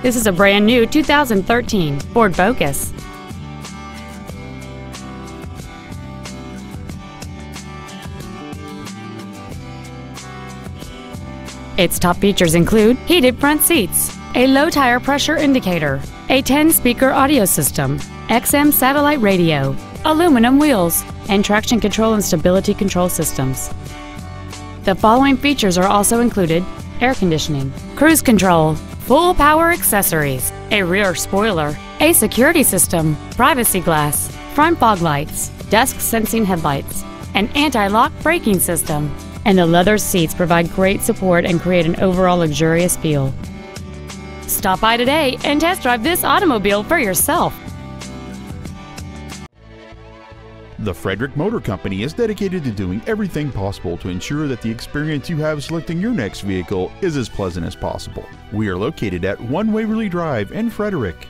This is a brand new 2013 Ford Focus. Its top features include heated front seats, a low tire pressure indicator, a 10-speaker audio system, XM satellite radio, aluminum wheels, and traction control and stability control systems. The following features are also included air conditioning, cruise control, full power accessories, a rear spoiler, a security system, privacy glass, front fog lights, dusk sensing headlights, an anti-lock braking system, and the leather seats provide great support and create an overall luxurious feel. Stop by today and test drive this automobile for yourself. The Frederick Motor Company is dedicated to doing everything possible to ensure that the experience you have selecting your next vehicle is as pleasant as possible. We are located at 1 Waverley Drive in Frederick.